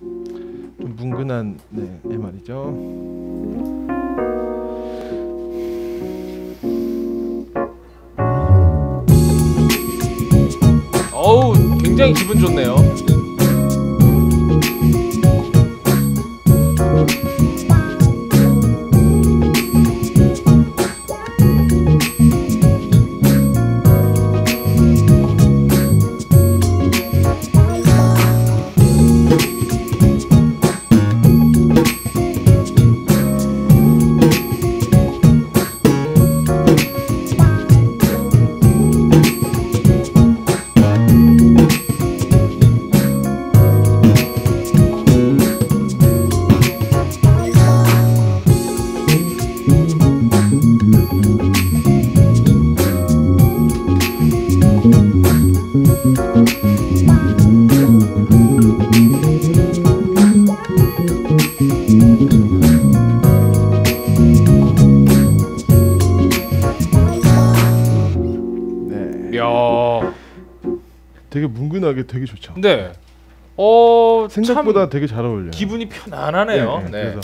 좀 뭉근한 네, 애 말이죠. 어우 굉장히 기분 좋네요. 야, 되게 뭉근하게 되게 좋죠. 네. 어, 생각보다 참 되게 잘 어울려요. 기분이 편안하네요. 네, 네. 네. 그래서